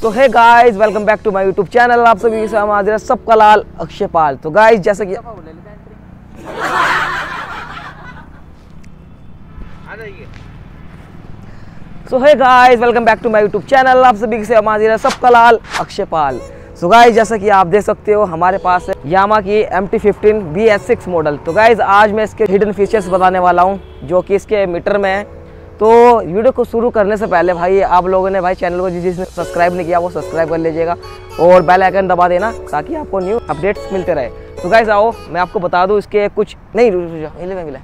सो है guys welcome back to my YouTube channel आप सभी सबका लाल अक्षय पाल। तो गाइस जैसे कि सो है guys welcome back to my YouTube channel आप सभी के साथ सबका लाल अक्षय पाल। सो गाइस जैसा कि आप देख सकते हो, हमारे पास है यामा की एम टी फिफ्टीन मॉडल तो गाइस आज मैं इसके हिडन फीचर्स बताने वाला हूँ, जो कि इसके मीटर में है। तो वीडियो को शुरू करने से पहले भाई, आप लोगों ने भाई चैनल को जिस जिसने सब्सक्राइब नहीं किया, वो सब्सक्राइब कर लीजिएगा और बेल आइकन दबा देना ताकि आपको न्यू अपडेट्स मिलते रहे। तो गाइस आओ, मैं आपको बता दूँ इसके कुछ, नहीं मिले। मिले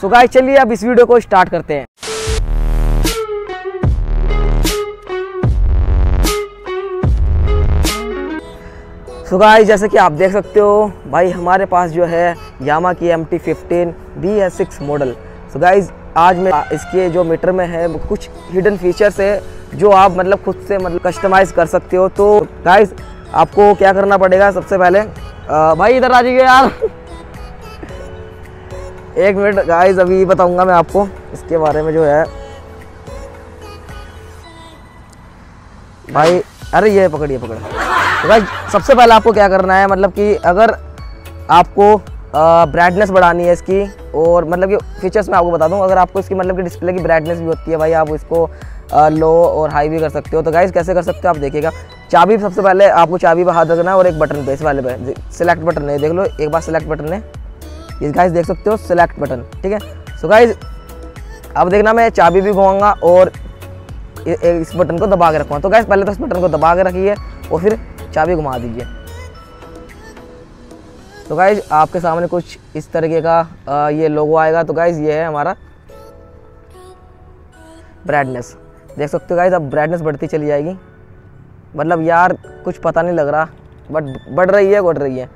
सो चलिए अब इस वीडियो को स्टार्ट करते हैं। सो गाइस जैसे कि आप देख सकते हो, भाई हमारे पास जो है यामा की M T fifteen B S six model so guys आज मैं इसके जो मीटर में है कुछ हिडन फीचर्स है जो आप मतलब खुद से मतलब कस्टमाइज कर सकते हो। तो गाइज़ आपको क्या करना पड़ेगा सबसे पहले? आ, भाई इधर आ जाइए यार। एक मिनट गाइज़ अभी बताऊँगा मैं आपको इसके बारे में जो है। भाई अरे ये पकड़िए पकड़े तो भाई सबसे पहले आपको क्या करना है मतलब कि अगर आपको ब्राइटनेस बढ़ानी है इसकी और मतलब कि फीचर्स मैं आपको बता दूँ, अगर आपको इसकी मतलब कि डिस्प्ले की ब्राइटनेस भी होती है भाई, आप इसको लो और हाई भी कर सकते हो। तो गाइज़ कैसे कर सकते हो आप देखिएगा। चाबी सबसे पहले आपको चाबी पर हाथ रखना है और एक बटन पे, इस वाले पे सिलेक्ट बटन है देख लो, एक बार सिलेक्ट बटन है। इस गाइज़ देख सकते हो सिलेक्ट बटन ठीक है? सो गाइज़ अब देखना मैं चाबी भी घुमाऊँगा और इस बटन को दबा के रखूँगा। तो गाइज़ पहले तो इस बटन को दबा के रखिए और फिर चाबी घुमा दीजिए। तो गाइज़ आपके सामने कुछ इस तरीके का ये लोगो आएगा। तो गाइज़ ये है हमारा ब्राइटनेस देख सकते हो गाइज़ अब ब्राइटनेस बढ़ती चली जाएगी। मतलब यार, कुछ पता नहीं लग रहा बट बढ़ रही है बढ़ रही है।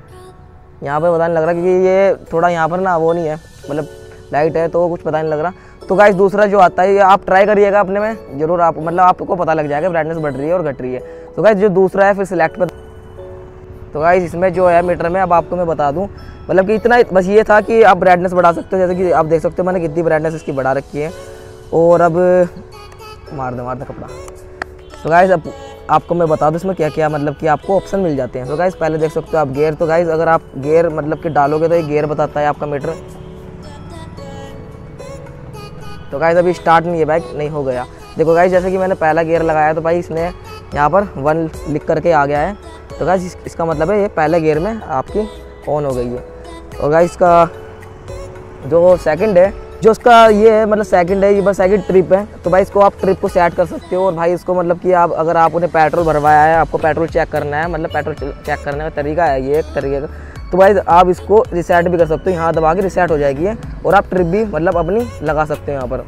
यहाँ पर पता नहीं लग रहा, क्योंकि ये थोड़ा यहाँ पर ना वो नहीं है। मतलब लाइट है तो कुछ पता नहीं लग रहा। तो गाइज़ दूसरा जो आता है आप ट्राई करिएगा अपने में। ज़रूर आप मतलब आपको पता लग जाएगा ब्राइटनेस बढ़ रही है और घट रही है। तो गाइज़ जो दूसरा है, फिर सिलेक्ट पर तो गाइज़ इसमें जो है मीटर में, अब आपको मैं बता दूँ मतलब कि इतना, बस ये था कि आप ब्राइटनेस बढ़ा सकते हो, जैसे कि आप देख सकते हो मैंने कितनी ब्राइटनेस इसकी बढ़ा रखी है। और अब मार दे मार दे कपड़ा। तो गाइज़ अब आपको मैं बता दूँ इसमें क्या क्या मतलब कि आपको ऑप्शन मिल जाते हैं। तो गाइज़ पहले देख सकते हो आप गेयर तो गाइज़ अगर आप गेयर मतलब कि डालोगे तो ये गेयर बताता है आपका मीटर तो गाइज़ अभी स्टार्ट नहीं है बाइक नहीं हो गया। देखो गाइज़ जैसे कि मैंने पहला गेयर लगाया तो भाई इसने यहाँ पर वन लिख करके आ गया है। तो गाइज़ इस, इसका मतलब है ये पहले गेयर में आपकी ऑन हो गई है। और गाइज़ इसका जो सेकंड है जो उसका ये है मतलब सेकंड है ये बस सेकंड ट्रिप है। तो भाई इसको आप ट्रिप को सेट कर सकते हो। और भाई इसको मतलब कि आप अगर आप उन्हें पेट्रोल भरवाया है आपको पेट्रोल चेक करना है मतलब पेट्रोल चेक करने का तरीका है ये एक तरीके का। तो भाई आप इसको रिसेट भी कर सकते हो। यहाँ दबा के रिसेट हो जाएगी है और आप ट्रिप भी मतलब अपनी लगा सकते हो यहाँ पर।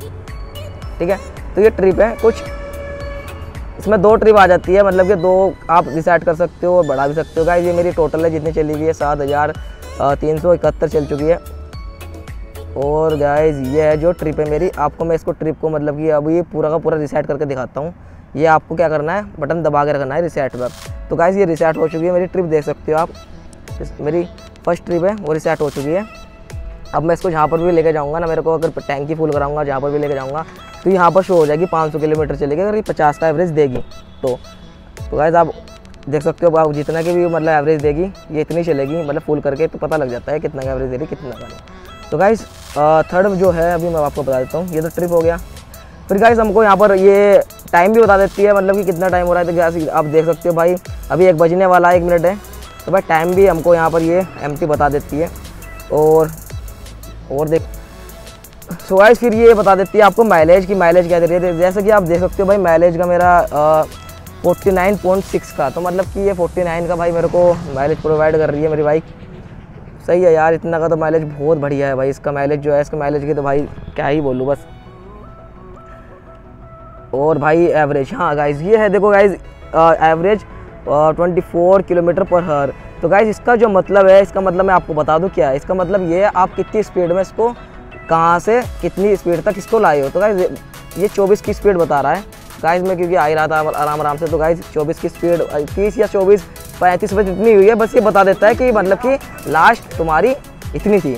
ठीक है? तो ये ट्रिप है कुछ इसमें दो ट्रिप आ जाती है मतलब कि दो आप रिसेट कर सकते हो और बढ़ा भी सकते हो। गाइस ये मेरी टोटल है, जितनी चली गई है, सात हज़ार तीन सौ इकहत्तर चल चुकी है। और गाइज़ ये है जो ट्रिप है मेरी। आपको मैं इसको ट्रिप को मतलब कि ये पूरा का पूरा रिसेट करके दिखाता हूँ। ये आपको क्या करना है? बटन दबा के रखना है रिसेट पर। तो गाइज़ ये रिसेट हो चुकी है मेरी ट्रिप देख सकते हो आप। मेरी फ़र्स्ट ट्रिप है, वो रिसेट हो चुकी है। अब मैं इसको जहाँ पर भी लेके जाऊँगा ना, मेरे को अगर टैंकी फुल कराऊँगा, जहाँ पर भी लेके जाऊँगा तो यहाँ पर शो हो जाएगी 500 किलोमीटर चलेगी, अगर ये पचास का एवरेज देगी तो। तो गाइज़ आप देख सकते हो आप जितना की भी मतलब एवरेज देगी, ये इतनी चलेगी मतलब फुल करके तो पता लग जाता है कितना का एवरेज दे रही कितना का तो गाइज़ थर्ड जो है, अभी मैं आपको बता देता हूँ, ये तो ट्रिप हो गया। फिर गाइज़ हमको यहाँ पर ये टाइम भी बता देती है मतलब कि कितना टाइम हो रहा है तो गैस आप देख सकते हो भाई, अभी एक बजने वाला है एक मिनट है तो भाई टाइम भी हमको यहाँ पर ये एमटी बता देती है, और और देख। सो गाइस फिर ये बता देती है आपको माइलेज की माइलेज क्या दे रही है। जैसे कि आप देख सकते हो भाई माइलेज का मेरा फोर्टी नाइन पॉइंट सिक्स का। तो मतलब कि ये फोर्टी नाइन का भाई मेरे को माइलेज प्रोवाइड कर रही है मेरी बाइक सही है यार, इतना का तो माइलेज बहुत बढ़िया है भाई। इसका माइलेज जो है, इसका माइलेज की तो भाई क्या ही बोलूँ बस। और भाई एवरेज हाँ गाइज़ ये है देखो guys average twenty four kilometre पर हर तो गाइज़ इसका जो मतलब है, इसका मतलब मैं आपको बता दूँ क्या है। इसका मतलब ये है, आप कितनी स्पीड में इसको, कहाँ से, कितनी स्पीड तक इसको लाए हो। तो गाइज़ ये चौबीस की स्पीड बता रहा है। गाइज़ में क्योंकि आ ही रहा था आराम आराम से तो गाइज़ चौबीस की स्पीड तीस या चौबीस, पैंतीस बजे इतनी हुई है, बस ये बता देता है कि मतलब कि लास्ट तुम्हारी इतनी थी।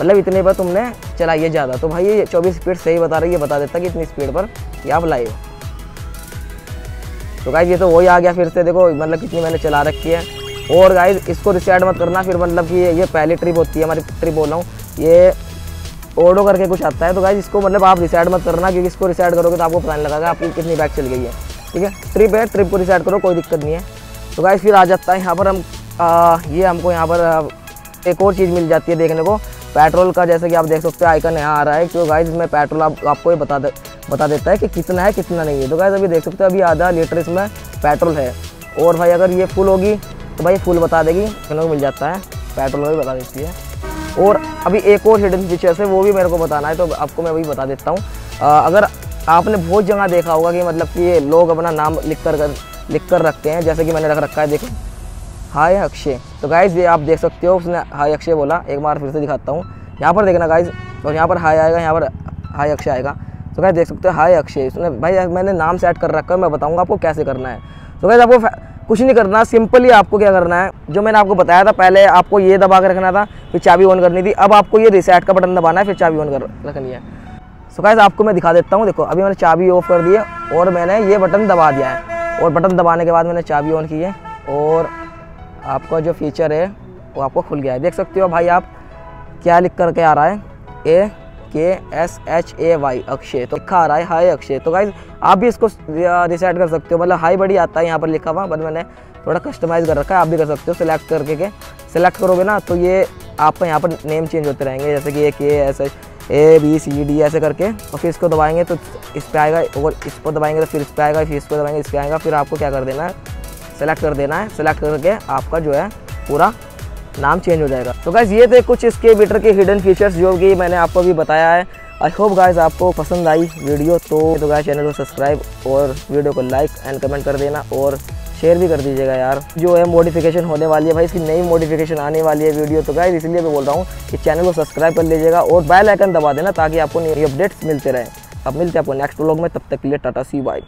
मतलब इतने पर तुमने चलाई है ज़्यादा। तो भाई, ये चौबीस स्पीड सही बता रही है बता देता है कि इतनी स्पीड पर ये आप लाए हो। तो गाइज़ ये तो वही आ गया फिर से। देखो मतलब कितनी मैंने चला रखी है। और गाइज़ इसको रिसेट मत करना फिर मतलब कि ये पहली ट्रिप होती है हमारी ट्रिप बोल रहा हूँ। ये ओडो करके कुछ आता है तो गाइज़ इसको मतलब आप रिसेट मत करना क्योंकि इसको रिसेट करोगे तो आपको पता नहीं लगेगा आपकी कितनी बैक चल गई है। ठीक है? ट्रिप है ट्रिप को रिसेट करो कोई दिक्कत नहीं है। तो गाइज़ फिर आ जाता है यहाँ पर हम आ, ये हमको यहाँ पर एक और चीज़ मिल जाती है देखने को। पेट्रोल का जैसे कि आप देख सकते हो आइकन यहाँ आ रहा है क्यों गाइज़ इसमें पेट्रोल आप, आपको ये बता दे बता देता है कि कितना है कितना नहीं है। तो गाइज़ अभी देख सकते हो अभी आधा लीटर इसमें पेट्रोल है। और भाई अगर ये फुल होगी तो भाई फुल बता देगी को मिल जाता है पेट्रोल भी बता देती है। और अभी एक और हिडन फीचर्स है, वो भी मेरे को बताना है तो आपको मैं वही बता देता हूँ। अगर आपने बहुत जगह देखा होगा कि मतलब कि लोग अपना नाम लिख कर लिख कर रखते हैं, जैसे कि मैंने रख रखा है, देखो। हाय अक्षय। तो गाइज़ ये आप देख सकते हो, उसने हाय अक्षय बोला, एक बार फिर से दिखाता हूँ। यहाँ पर देखना गाइज़ और यहाँ पर हाय आएगा, यहाँ पर हाय अक्षय आएगा। तो गाइज़ देख सकते हो, हाय अक्षय। उसने, भाई, मैंने नाम सेट कर रखा है, मैं बताऊँगा आपको कैसे करना है। तो गाइज़ आपको कुछ नहीं करना सिंपली आपको क्या करना है? जो मैंने आपको बताया था, पहले आपको ये दबा के रखना था, फिर चाबी ऑन करनी थी, अब आपको ये रिसेट का बटन दबाना है, फिर चाबी ऑन कर रखनी है। सो गाइज़ आपको मैं दिखा देता हूँ, देखो, अभी मैंने चाबी ऑफ़ कर दी है, और मैंने ये बटन दबा दिया है। और बटन दबाने के बाद मैंने चाबी ऑन की है, और आपका जो फीचर है, वो आपको खुल गया है। देख सकते हो भाई आप, क्या लिख करके आ रहा है? A K S H A Y Akshay. तो लिखा आ रहा है हाई अक्षय। तो गाइज़ आप भी इसको डिसाइड कर सकते हो। मतलब हाई बड़ी आता है यहाँ पर लिखा हुआ बट मैंने थोड़ा कस्टमाइज़ कर रखा है, आप भी कर सकते हो सिलेक्ट करके के। सिलेक्ट करोगे ना तो ये आपका यहाँ पर नेम चेंज होते रहेंगे, जैसे कि A K S H A B C D ऐसे करके। और फिर इसको दबाएँगे तो इस पर आएगा और इस पर दबाएँगे तो फिर इस पर आएगा, फिर इस पर दबाएँगे, इस पर आएगा, फिर आपको क्या कर देना है सेलेक्ट कर देना है। सेलेक्ट करके आपका जो है पूरा नाम चेंज हो जाएगा। तो गाइज़ ये थे कुछ इसके मीटर के हिडन फीचर्स जो कि मैंने आपको अभी बताया है। आई होप गाइज़ आपको पसंद आई वीडियो तो तो गाइज़ चैनल को सब्सक्राइब और वीडियो को लाइक एंड कमेंट कर देना और शेयर भी कर दीजिएगा यार। जो है मॉडिफिकेशन होने वाली है भाई, इसकी नई मॉडिफिकेशन आने वाली है वीडियो तो गाइज़ इसलिए मैं बोल रहा हूँ कि चैनल को सब्सक्राइब कर लीजिएगा और बेल आइकन दबा देना ताकि आपको नई अपडेट्स मिलते रहे। अब मिलते हैं आपको नेक्स्ट व्लॉग में, तब तक के लिए टाटा सी बाई